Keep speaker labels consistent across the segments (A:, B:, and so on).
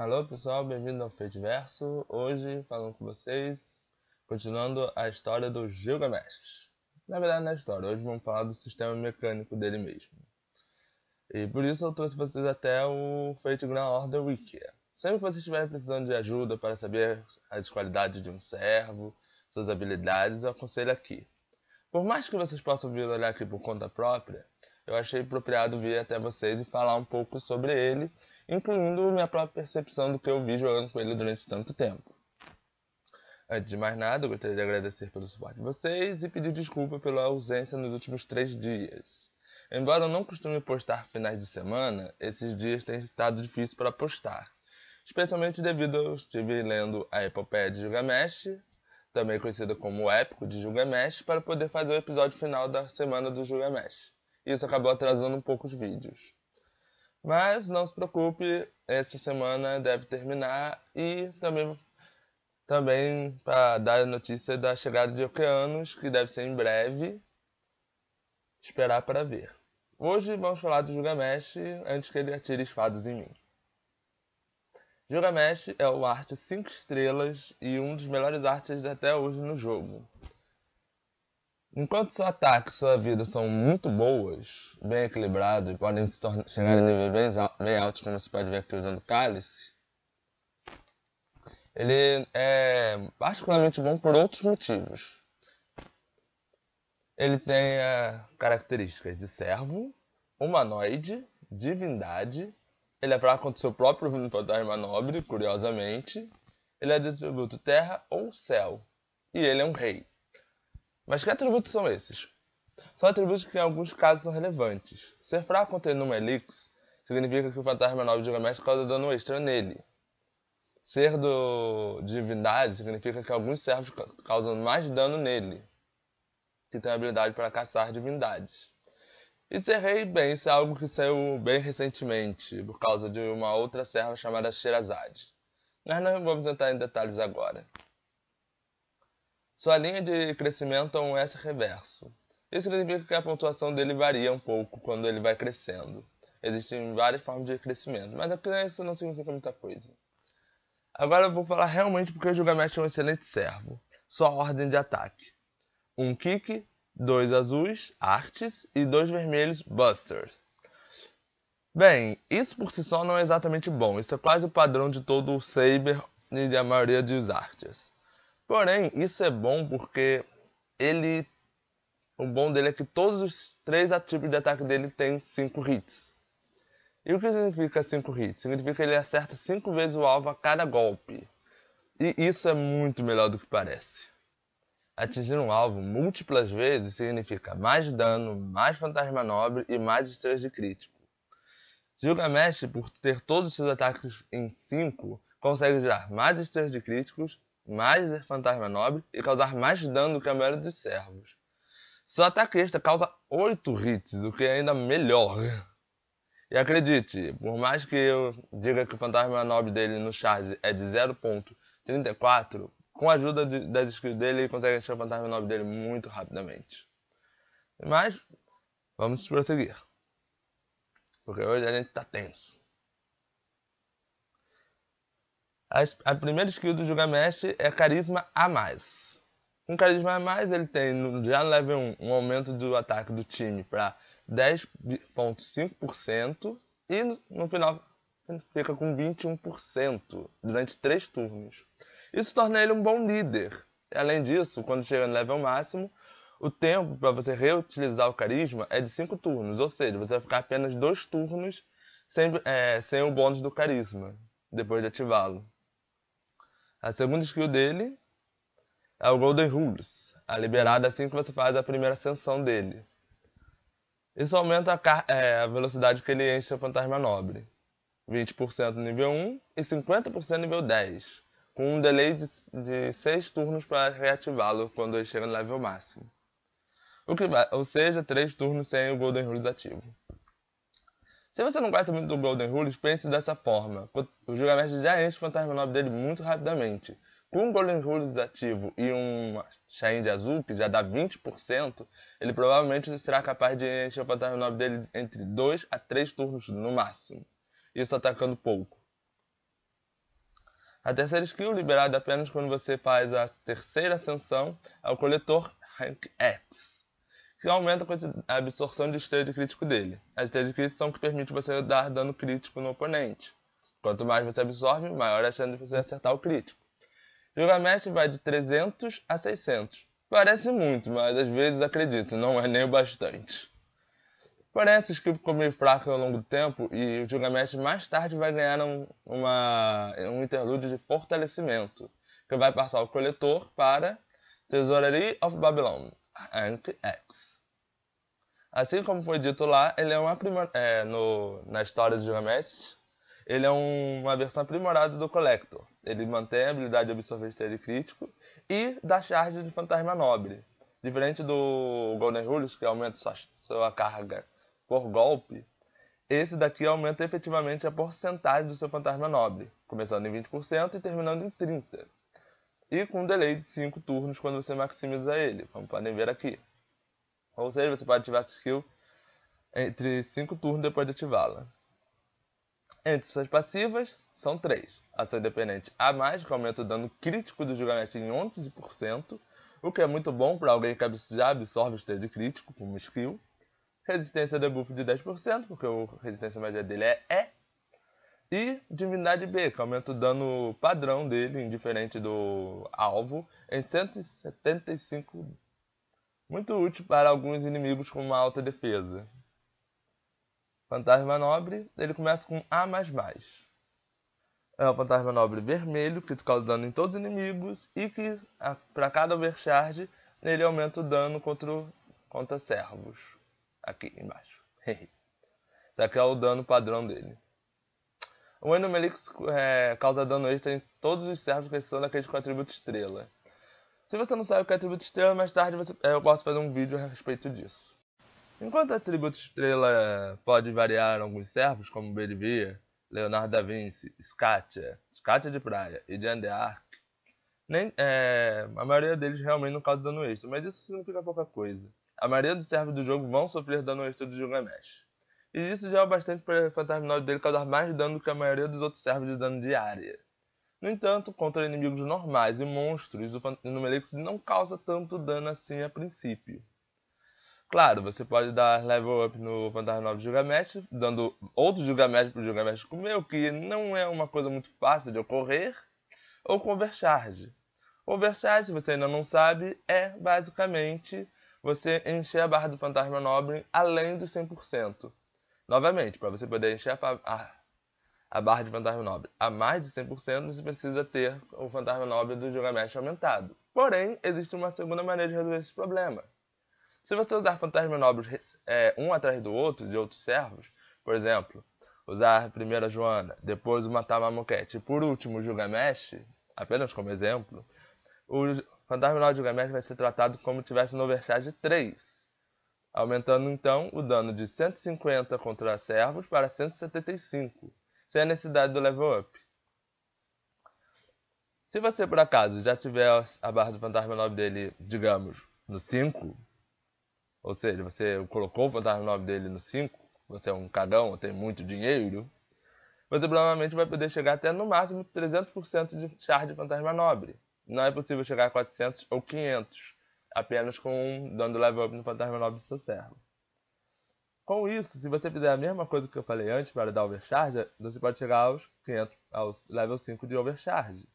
A: Alô pessoal, bem-vindo ao Verso. Hoje falando com vocês, continuando a história do Gilgamesh. Na verdade, não é história, hoje vamos falar do sistema mecânico dele mesmo. E por isso eu trouxe vocês até o Fate Grand Order Wiki. Sempre que vocês estiverem precisando de ajuda para saber as qualidades de um servo, suas habilidades, eu aconselho aqui. Por mais que vocês possam vir olhar aqui por conta própria, eu achei apropriado vir até vocês e falar um pouco sobre ele incluindo minha própria percepção do que eu vi jogando com ele durante tanto tempo. Antes de mais nada, gostaria de agradecer pelo suporte de vocês e pedir desculpa pela ausência nos últimos três dias. Embora eu não costume postar finais de semana, esses dias têm estado difícil para postar, especialmente devido a eu estive lendo a Epopeia de Gilgamesh, também conhecida como o Épico de Gilgamesh, para poder fazer o episódio final da semana do Gilgamesh. Isso acabou atrasando um pouco os vídeos. Mas não se preocupe, essa semana deve terminar e também também para dar a notícia da chegada de Oceanos, que deve ser em breve. Esperar para ver. Hoje vamos falar do Gilgamesh antes que ele atire espadas em mim. Gilgamesh é o arte 5 estrelas e um dos melhores artes até hoje no jogo. Enquanto seu ataque e sua vida são muito boas, bem equilibrados e podem se chegar a níveis bem, bem altos, como você pode ver aqui usando cálice, ele é particularmente bom por outros motivos. Ele tem a características de servo, humanoide, divindade. Ele é fraco contra seu próprio fantasma nobre, curiosamente. Ele é de atributo terra ou céu. E ele é um rei. Mas que atributos são esses? São atributos que em alguns casos são relevantes. Ser fraco contra Enuma Elix significa que o fantasma nobre de Gilgamesh causa dano extra nele. Ser do divindade significa que alguns servos causam mais dano nele, que tem a habilidade para caçar divindades. E ser rei, bem, isso é algo que saiu bem recentemente, por causa de uma outra serva chamada Sherazade. Mas não vamos entrar em detalhes agora. Sua linha de crescimento é um S reverso. Isso significa que a pontuação dele varia um pouco quando ele vai crescendo. Existem várias formas de crescimento, mas isso não significa muita coisa. Agora eu vou falar realmente porque o Gilgamesh é um excelente servo. Sua ordem de ataque. Um kick, dois azuis, artes, e dois vermelhos, busters. Bem, isso por si só não é exatamente bom. Isso é quase o padrão de todo o Saber e da maioria dos artes. Porém, isso é bom porque ele. O bom dele é que todos os três tipos de ataque dele têm 5 hits. E o que significa 5 hits? Significa que ele acerta 5 vezes o alvo a cada golpe. E isso é muito melhor do que parece. Atingir um alvo múltiplas vezes significa mais dano, mais fantasma nobre e mais estrelas de crítico. Gilgamesh, por ter todos os seus ataques em 5, consegue gerar mais estrelas de críticos mais fantasma nobre e causar mais dano do que a maioria dos servos. Seu ataque extra causa 8 hits, o que é ainda melhor. E acredite, por mais que eu diga que o fantasma nobre dele no charge é de 0.34, com a ajuda de, das skills dele ele consegue encher o fantasma nobre dele muito rapidamente. Mas, vamos prosseguir. Porque hoje a gente tá tenso. A primeira skill do Gilgamesh é carisma a mais. Com carisma a mais, ele tem já no level 1 um aumento do ataque do time para 10,5% e no, no final fica com 21% durante 3 turnos. Isso torna ele um bom líder. Além disso, quando chega no level máximo, o tempo para você reutilizar o carisma é de 5 turnos, ou seja, você vai ficar apenas 2 turnos sem, é, sem o bônus do carisma, depois de ativá-lo. A segunda skill dele é o Golden Rules, a liberada assim que você faz a primeira ascensão dele. Isso aumenta a, é, a velocidade que ele enche o fantasma nobre. 20% no nível 1 e 50% no nível 10, com um delay de, de 6 turnos para reativá-lo quando ele chega no level máximo. O que vai, ou seja, 3 turnos sem o Golden Rules ativo. Se você não gosta muito do Golden Rules, pense dessa forma. O Gilgamesh já enche o fantasma nobre dele muito rapidamente. Com um Golden Rules ativo e um Shine azul, que já dá 20%, ele provavelmente será capaz de encher o fantasma nobre dele entre 2 a 3 turnos no máximo. Isso atacando pouco. A terceira skill, liberada apenas quando você faz a terceira ascensão, é o coletor Rank X, que aumenta a absorção de estrela de crítico dele. As estrelas de crítico são o que permite você dar dano crítico no oponente. Quanto mais você absorve, maior a chance de você acertar o crítico. Gilgamesh vai de 300 a 600. Parece muito, mas às vezes acredito, não é nem o bastante. Porém, essa skill ficou meio fraca ao longo do tempo e o Gilgamesh mais tarde vai ganhar um, uma, um interlúdio de fortalecimento, que vai passar o coletor para Tesouraria of Babylon, Ank X. Assim como foi dito lá, ele é uma é, no, na história de Gilgamesh, ele é um, uma versão aprimorada do Collector. Ele mantém a habilidade de absorver esteja crítico e da charge de fantasma nobre. Diferente do Golden Rules, que aumenta sua, sua carga por golpe, esse daqui aumenta efetivamente a porcentagem do seu fantasma nobre, começando em 20% e terminando em 30%. E com um delay de 5 turnos quando você maximiza ele, como podem ver aqui. Ou seja, você pode ativar essa skill entre 5 turnos depois de ativá-la. Entre suas passivas, são três. Ação independente A+, que aumenta o dano crítico do julgamento em 11%, o que é muito bom para alguém que já absorve o stage crítico, como skill resistência debuff de 10%, porque a resistência média dele é E. E Divindade B, que aumenta o dano padrão dele, indiferente do alvo, em 175. Muito útil para alguns inimigos com uma alta defesa. Fantasma Nobre, ele começa com A++. É o Fantasma Nobre vermelho, que causa dano em todos os inimigos, e que, para cada overcharge, ele aumenta o dano contra, contra servos aqui embaixo. Isso aqui é o dano padrão dele. O Enomelix é, causa dano extra em todos os servos que são daqueles com atributo estrela. Se você não sabe o que é atributo estrela, mais tarde você, é, eu posso fazer um vídeo a respeito disso. Enquanto atributo estrela pode variar alguns servos, como Belivia, Leonardo da Vinci, Scatia, Scatia de Praia e Jeanne d'Arc, nem, é, a maioria deles realmente não causa dano extra, mas isso significa pouca coisa. A maioria dos servos do jogo vão sofrer dano extra do Gilgamesh. E isso já é o bastante para o fantasma dele causar mais dano do que a maioria dos outros servos de dano de área. No entanto, contra inimigos normais e monstros, o Numelix não causa tanto dano assim a princípio. Claro, você pode dar level up no Fantasma 9 Gilgamesh, dando outro Gilgamesh para o Gilgamesh comer, o que não é uma coisa muito fácil de ocorrer, ou com Overcharge. Overcharge, se você ainda não sabe, é basicamente você encher a barra do fantasma nobre além dos 100%. Novamente, para você poder encher a, a, a, barra de fantasma nobre a mais de 100%, você precisa ter o fantasma nobre do Gilgamesh aumentado. Porém, existe uma segunda maneira de resolver esse problema. Se você usar fantasma nobres é, um atrás do outro, de outros servos, por exemplo, usar primeiro a Joana, depois o Matama Moquete e por último o Gilgamesh, apenas como exemplo, o Fantasma de Gilgamesh vai ser tratado como tivesse no Overcharge 3, aumentando então o dano de 150 contra servos para 175, sem a necessidade do level up. Se você por acaso já tiver a barra do Fantasma 9 dele, digamos, no 5, ou seja, você colocou o Fantasma 9 dele no 5, você é um cagão ou tem muito dinheiro, você provavelmente vai poder chegar até no máximo 300% de charge de Fantasma Nobre não é possível chegar a 400 ou 500 apenas com dando level up no fantasma nobre do seu servo. Com isso, se você fizer a mesma coisa que eu falei antes para dar overcharge, você pode chegar aos 500, aos level 5 de overcharge,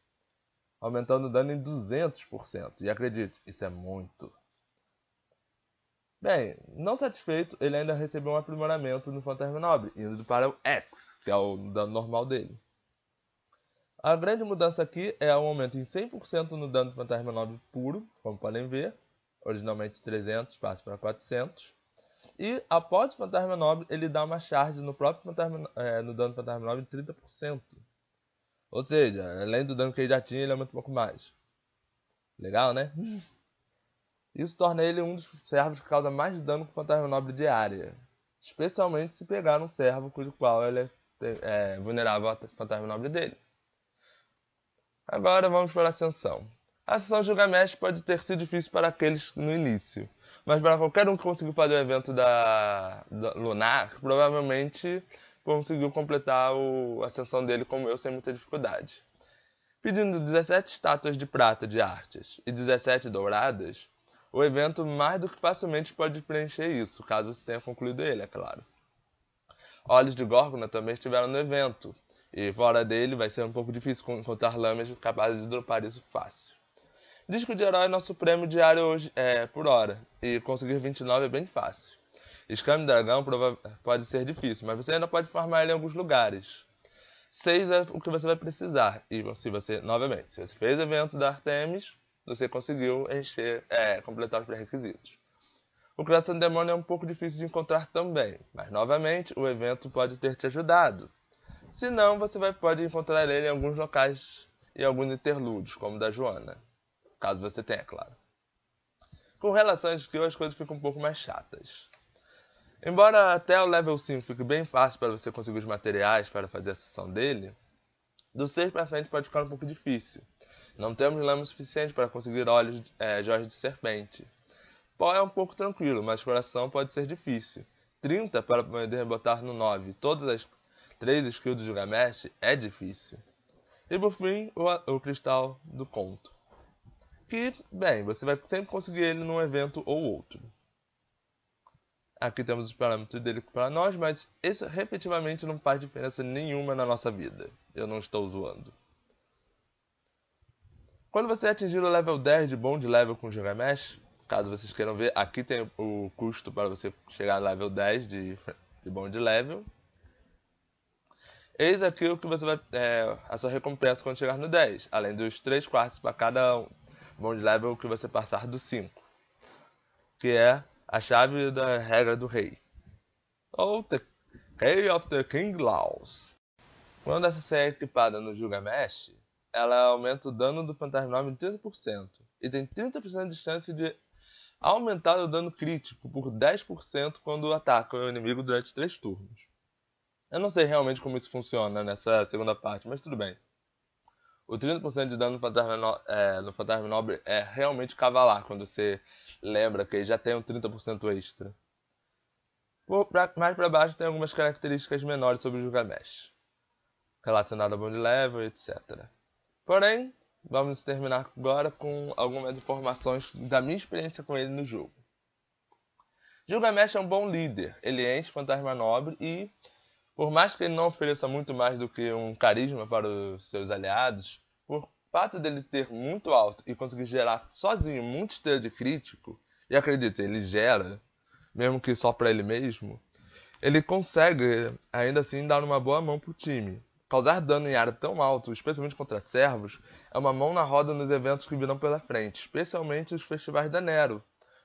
A: aumentando o dano em 200%. E acredite, isso é muito. Bem, não satisfeito, ele ainda recebeu um aprimoramento no Fantasma Nobre, indo para o X, que é o dano normal dele. A grande mudança aqui é um aumento em 100% no dano do fantasma nobre puro, como podem ver. Originalmente 300, passa para 400. E após o fantasma nobre, ele dá uma charge no próprio fantasma, é, no dano do fantasma nobre de 30%. Ou seja, além do dano que ele já tinha, ele aumenta um pouco mais. Legal, né? Isso torna ele um dos servos que causa mais dano com o fantasma nobre de área. Especialmente se pegar um servo cujo qual ele é, é vulnerável ao fantasma nobre dele. Agora vamos para a ascensão. A ascensão Gilgamesh pode ter sido difícil para aqueles no início, mas para qualquer um que conseguiu fazer o evento da, da Lunar, provavelmente conseguiu completar o, a ascensão dele como eu sem muita dificuldade. Pedindo 17 estátuas de prata de artes e 17 douradas, o evento mais do que facilmente pode preencher isso, caso você tenha concluído ele, é claro. Olhos de Górgona também estiveram no evento, e fora dele vai ser um pouco difícil encontrar lâminas capazes de dropar isso fácil. Disco de herói é nosso prêmio diário hoje, é, por hora, e conseguir 29 é bem fácil. Escame Dragão pode ser difícil, mas você ainda pode farmar ele em alguns lugares. 6 é o que você vai precisar. E se você, novamente, se você fez evento da Artemis, você conseguiu encher, é, completar os pré-requisitos. O do Demônio é um pouco difícil de encontrar também, mas novamente o evento pode ter te ajudado. Se não, você vai, pode encontrar ele em alguns locais e alguns interlúdios, como o da Joana. Caso você tenha, claro. Com relação a skill, as coisas ficam um pouco mais chatas. Embora até o level 5 fique bem fácil para você conseguir os materiais para fazer a sessão dele, do 6 para frente pode ficar um pouco difícil. Não temos lama suficiente para conseguir olhos é, de serpente. Pó é um pouco tranquilo, mas coração pode ser difícil. 30 para poder botar no 9 todas as 3 skills do Gilgamesh é difícil. E por fim, o, o cristal do conto. Que, bem, você vai sempre conseguir ele num evento ou outro. Aqui temos os parâmetros dele para nós, mas isso efetivamente não faz diferença nenhuma na nossa vida. Eu não estou zoando. Quando você atingir o level 10 de bom de level com Gilgamesh, caso vocês queiram ver, aqui tem o custo para você chegar no level 10 de, de bom de level. Eis aqui o que você vai. É, a sua recompensa quando chegar no 10, além dos 3 quartos para cada bom de level que você passar do 5. Que é a chave da regra do rei. Ou The Key of the King Laws. Quando essa série é equipada no Gilgamesh, ela aumenta o dano do fantasma em 30% e tem 30% de chance de aumentar o dano crítico por 10% quando ataca o inimigo durante 3 turnos. Eu não sei realmente como isso funciona nessa segunda parte, mas tudo bem. O 30% de dano no fantasma, no, é, no fantasma nobre é realmente cavalar quando você lembra que ele já tem um 30% extra. Por, pra, mais para baixo tem algumas características menores sobre o Gilgamesh, relacionado a bond level, etc. Porém, vamos terminar agora com algumas informações da minha experiência com ele no jogo. Gilgamesh é um bom líder, ele enche fantasma nobre e, por mais que ele não ofereça muito mais do que um carisma para os seus aliados, por fato dele ter muito alto e conseguir gerar sozinho muito estrela de crítico, e acredite, ele gera, mesmo que só para ele mesmo, ele consegue ainda assim dar uma boa mão pro time. Causar dano em área tão alto, especialmente contra servos, é uma mão na roda nos eventos que virão pela frente, especialmente os festivais da Nero,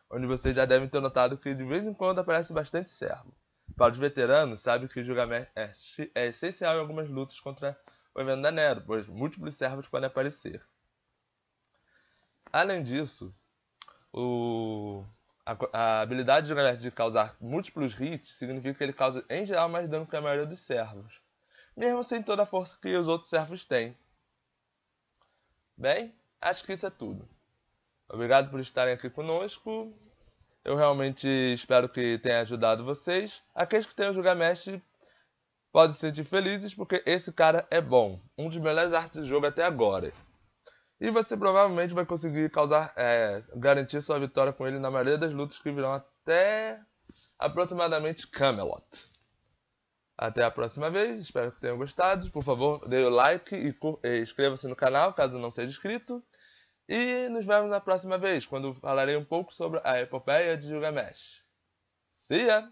A: onde vocês já devem ter notado que de vez em quando aparece bastante servo. Para os veteranos, sabe que o julgamento é, é essencial em algumas lutas contra o evento da Nero, pois múltiplos servos podem aparecer. Além disso, o, a, a, habilidade de Goliath de causar múltiplos hits significa que ele causa em geral mais dano que a maioria dos servos, mesmo sem toda a força que os outros servos têm. Bem, acho que isso é tudo. Obrigado por estarem aqui conosco. Eu realmente espero que tenha ajudado vocês. Aqueles que o Gilgamesh podem se sentir felizes porque esse cara é bom. Um dos melhores artes do jogo até agora. E você provavelmente vai conseguir causar, é, garantir sua vitória com ele na maioria das lutas que virão até aproximadamente Camelot. Até a próxima vez, espero que tenham gostado. Por favor, dê o like e inscreva-se no canal caso não seja inscrito. E nos vemos na próxima vez, quando falarei um pouco sobre a epopeia de Gilgamesh. See ya!